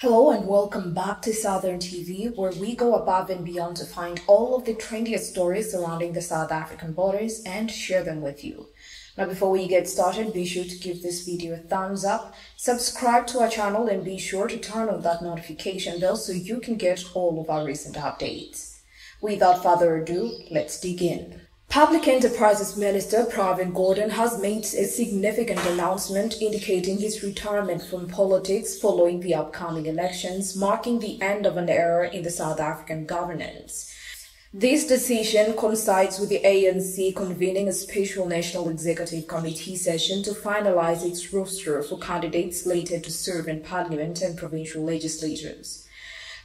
Hello and welcome back to Southern TV, where we go above and beyond to find all of the trendiest stories surrounding the South African borders and share them with you. Now, before we get started, be sure to give this video a thumbs up, subscribe to our channel, and be sure to turn on that notification bell so you can get all of our recent updates. Without further ado, let's dig in. Public Enterprises Minister Pravin Gordhan has made a significant announcement indicating his retirement from politics following the upcoming elections, marking the end of an era in the South African governance. This decision coincides with the ANC convening a special National Executive Committee session to finalize its roster for candidates slated to serve in parliament and provincial legislatures.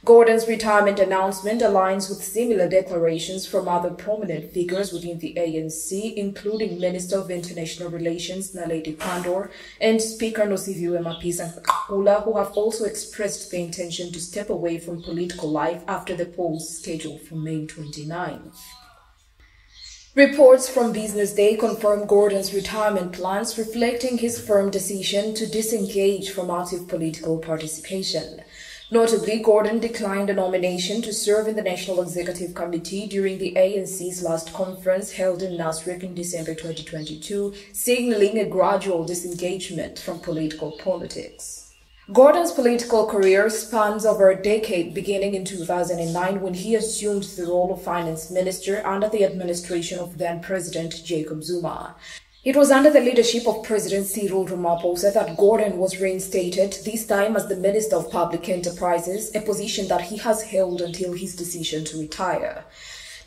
Gordhan's retirement announcement aligns with similar declarations from other prominent figures within the ANC, including Minister of International Relations Naledi Pandor and Speaker Nosiviwe Mapisa-Nqakula, who have also expressed their intention to step away from political life after the polls scheduled for May 29. Reports from Business Day confirm Gordhan's retirement plans, reflecting his firm decision to disengage from active political participation. Notably, Gordhan declined a nomination to serve in the National Executive Committee during the ANC's last conference held in Nasrec in December 2022, signaling a gradual disengagement from political politics. Gordhan's political career spans over a decade, beginning in 2009 when he assumed the role of finance minister under the administration of then President Jacob Zuma. It was under the leadership of President Cyril Ramaphosa that Gordhan was reinstated, this time as the Minister of Public Enterprises, a position that he has held until his decision to retire.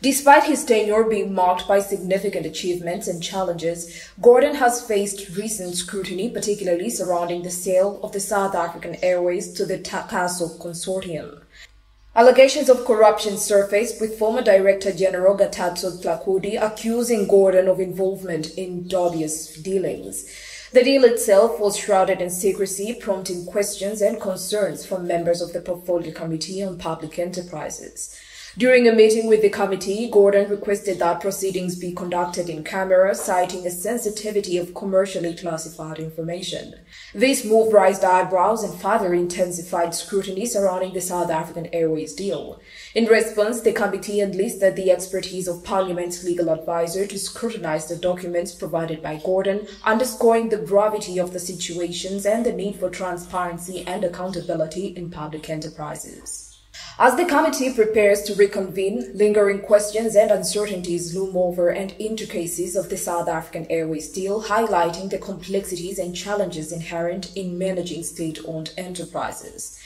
Despite his tenure being marked by significant achievements and challenges, Gordhan has faced recent scrutiny, particularly surrounding the sale of the South African Airways to the Takatso consortium. Allegations of corruption surfaced with former Director General Kgathatso Tlhakudi accusing Gordhan of involvement in dubious dealings. The deal itself was shrouded in secrecy, prompting questions and concerns from members of the Portfolio Committee on Public Enterprises. During a meeting with the committee, Gordhan requested that proceedings be conducted in camera, citing a sensitivity of commercially classified information. This move raised eyebrows and further intensified scrutiny surrounding the South African Airways deal. In response, the committee enlisted the expertise of Parliament's legal advisor to scrutinize the documents provided by Gordhan, underscoring the gravity of the situations and the need for transparency and accountability in public enterprises. As the committee prepares to reconvene, lingering questions and uncertainties loom over and intricacies of the South African Airways deal, highlighting the complexities and challenges inherent in managing state-owned enterprises.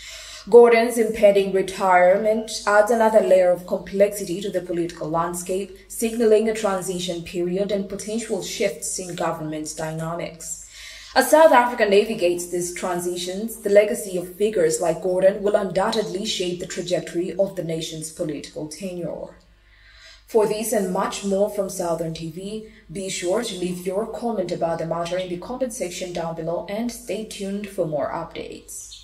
Gordhan's impending retirement adds another layer of complexity to the political landscape, signaling a transition period and potential shifts in government dynamics. As South Africa navigates these transitions, the legacy of figures like Gordhan will undoubtedly shape the trajectory of the nation's political tenure. For this and much more from Southern TV, be sure to leave your comment about the matter in the comment section down below and stay tuned for more updates.